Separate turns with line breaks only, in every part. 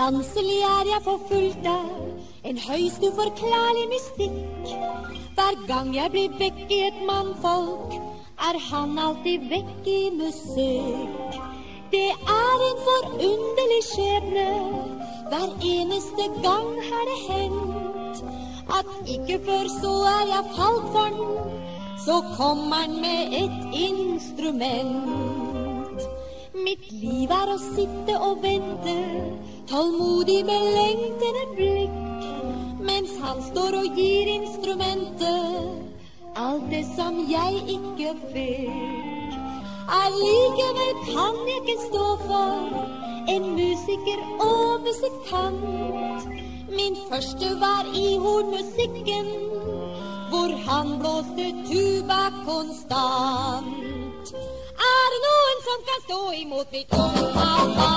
Sanselig er jeg forfulgt av en høyst uforklarlig mystikk. Hver gang jeg blir vekk i et mannfolk, er han alltid vekk i musikk. Det er en forunderlig skjebne, hver eneste gang har det hendt at ikke før så er jeg falt for så kommer han med et instrument. Mitt liv er å sitte og vente, tålmodig med lengtende blikk, mens han står og gir instrumentet alt det som jeg ikke fikk. Allikevel kan jeg ikke stå for en musiker og musikant. Min første var i hornmusikken, hvor han blåste tuba konstant. Som kan stå imot mitt ung-ba-ba?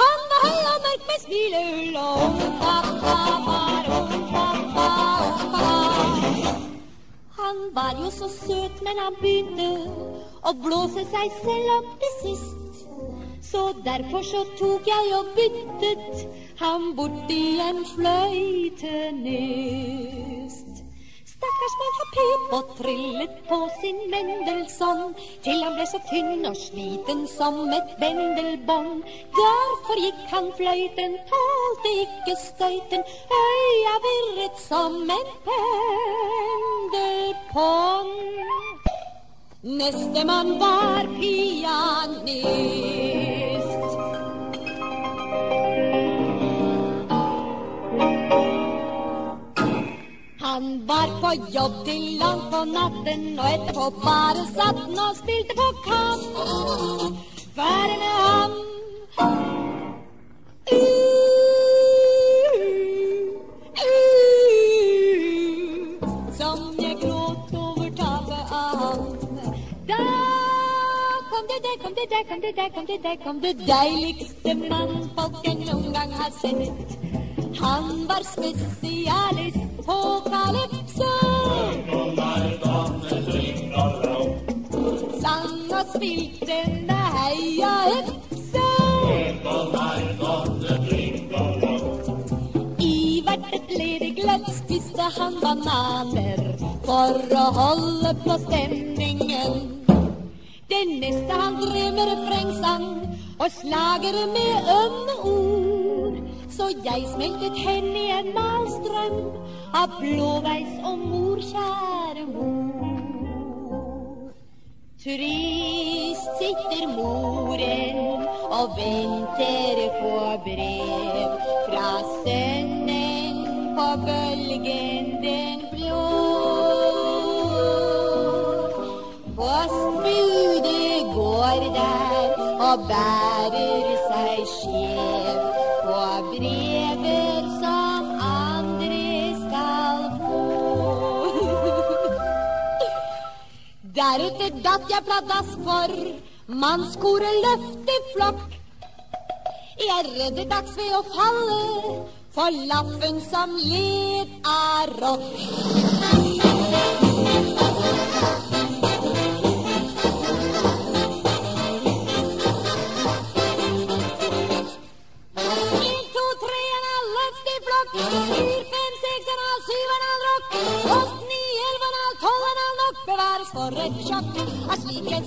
Han var høy og mørk med smilehull og ung-ba-ba. Han var jo så søt, men han begynte å blåse seg selv opp til sist. Så derfor så tok jeg og byttet ham i en fløytenist. Pep og trillet på sin Mendelssohn til han ble så tynn og sliten som et bendelbånd. Derfor gikk han fløyten, tålte ikke støyten, øya virret som en pendelpånd. Nestemann var pianist. Han var på jobb til langt på natten, og etterpå bare satt han og spilte på kamp. Være med ham Som jeg gråt over tapet av ham. Da kom det, der kom det, der kom det, der kom det, der kom det deiligste mannfolken noen gang har sett. Han var spesialist på calypso. Og spilte med heia hypso. I hvert ledig gløtt spiste han bananer for å holde på stemningen. Det neste han drev med refrengsang og slagere med ømme ord. Så jeg smeltet hen i en malstrøm av blåveis og mor, kjære mor. Trist sitter moren og venter på brev fra sønnen på bølgen den blå. Postbudet går der og bærer seg skjev Deretter datt jeg pladask for mannskoret løfteflokk. Jeg er dags ved å falle for laffen som led av rock. En, for et sjokk av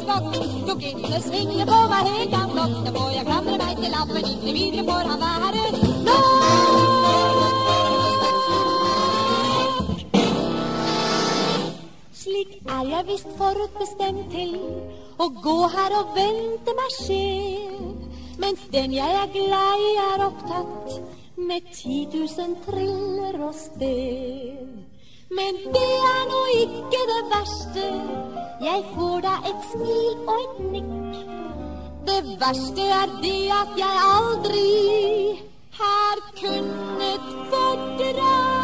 skokk. Tok ikke svinge på meg helt av blokk. Nå må jeg klamre meg til lappen. Inntil videre får han være nok. Slik er jeg visst forutbestemt til å gå her og vente meg skjev. Mens den jeg er glad i, er opptatt med ti tusen triller og stev. Men det er nå ikke det verste, jeg får da et smil og et nikk. Det verste er det at jeg aldri har kunnet fordra